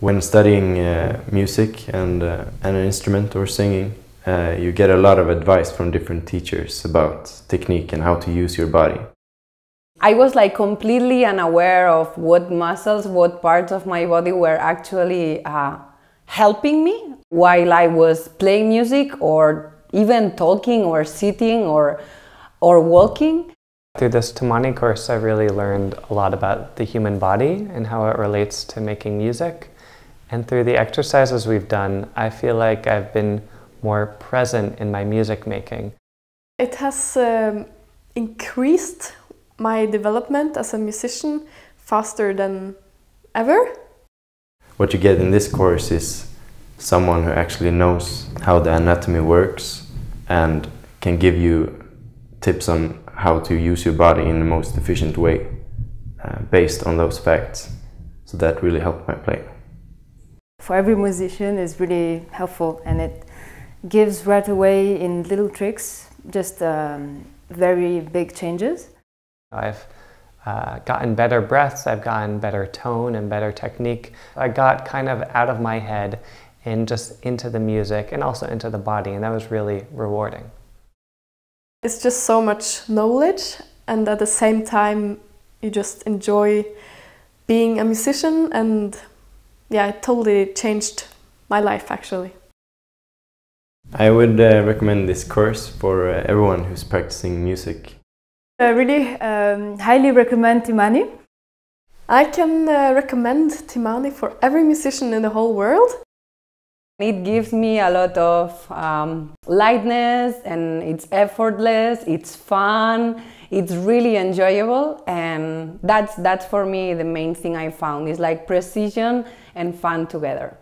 When studying uh, music and, uh, and an instrument or singing, uh, you get a lot of advice from different teachers about technique and how to use your body. I was like completely unaware of what muscles, what parts of my body were actually uh, helping me while I was playing music or even talking or sitting or, or walking. Through this Timani course, I really learned a lot about the human body and how it relates to making music. And through the exercises we've done, I feel like I've been more present in my music making. It has um, increased my development as a musician faster than ever. What you get in this course is someone who actually knows how the anatomy works and can give you tips on how to use your body in the most efficient way uh, based on those facts. So that really helped my playing. For every musician is really helpful and it gives right away in little tricks just um, very big changes. I've uh, gotten better breaths, I've gotten better tone and better technique. I got kind of out of my head and just into the music and also into the body and that was really rewarding. It's just so much knowledge and at the same time you just enjoy being a musician and yeah, it totally changed my life actually. I would uh, recommend this course for uh, everyone who's practicing music. I really um, highly recommend Timani. I can uh, recommend Timani for every musician in the whole world. It gives me a lot of um, lightness and it's effortless, it's fun, it's really enjoyable and that's, that's for me the main thing I found is like precision and fun together.